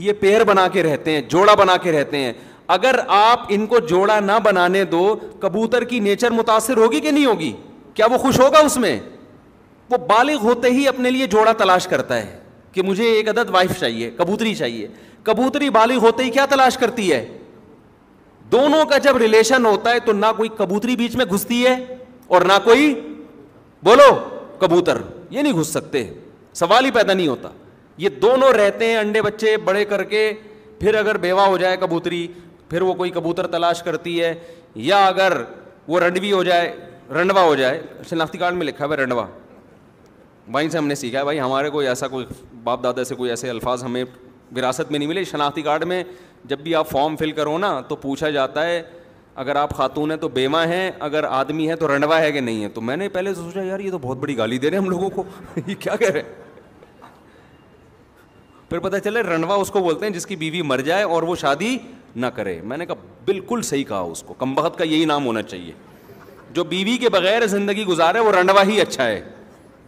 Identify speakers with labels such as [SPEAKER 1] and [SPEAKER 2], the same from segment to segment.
[SPEAKER 1] ये पेड़ बना के रहते हैं, जोड़ा बना के रहते हैं। अगर आप इनको जोड़ा ना बनाने दो, कबूतर की नेचर मुतासर होगी कि नहीं होगी? क्या वो खुश होगा उसमें? वो बालिग होते ही अपने लिए जोड़ा तलाश करता है कि मुझे एक अदद वाइफ चाहिए, कबूतरी चाहिए। कबूतरी बालिग होते ही क्या तलाश करती है? दोनों का जब रिलेशन होता है तो ना कोई कबूतरी बीच में घुसती है और ना कोई, बोलो, कबूतर। ये नहीं घुस सकते। सवाल ही पैदा नहीं होता। ये दोनों रहते हैं अंडे बच्चे बड़े करके, फिर अगर बेवा हो जाए कबूतरी, फिर वो कोई कबूतर तलाश करती है, या अगर वो रंडवी हो जाए रंडवा हो जाए शनाख्ती कार्ड में लिखा है रंडवा वहीं से हमने सीखा है, भाई हमारे कोई ऐसा कोई बाप दादा से कोई ऐसे अल्फाज हमें विरासत में नहीं मिले। शनाख्ती कार्ड में जब भी आप फॉर्म फिल करो ना तो पूछा जाता है, अगर आप खातून हैं तो बेमा हैं, अगर आदमी है तो रंडवा है कि नहीं है? तो मैंने पहले सोचा, यार, ये तो बहुत बड़ी गाली दे रहे हैं हम लोगों को। ये क्या कह रहे हैं? फिर पता चले रंडवा उसको बोलते हैं जिसकी बीवी मर जाए और वो शादी ना करे। मैंने कहा, बिल्कुल सही कहा उसको। कम का यही नाम होना चाहिए। जो बीवी के बगैर ज़िंदगी गुजारे, वो रंडवा ही अच्छा है।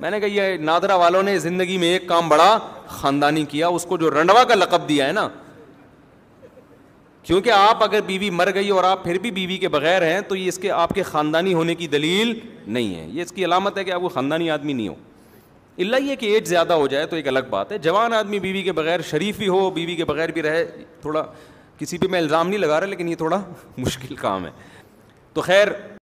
[SPEAKER 1] मैंने कहा, ये नादरा वालों ने ज़िंदगी में एक काम बड़ा ख़ानदानी किया, उसको जो रंडवा का लकब दिया है ना। क्योंकि आप अगर बीवी मर गई और आप फिर भी बीवी के बगैर हैं तो ये इसके, आपके ख़ानदानी होने की दलील नहीं है। ये इसकी अलामत है कि आप वो ख़ानदानी आदमी नहीं हो। इल्ला ये कि एज ज़्यादा हो जाए तो एक अलग बात है। जवान आदमी बीवी के बगैर शरीफ भी हो, बीवी के बगैर भी रहे, थोड़ा किसी पे मैं इल्ज़ाम नहीं लगा रहा, लेकिन ये थोड़ा मुश्किल काम है। तो खैर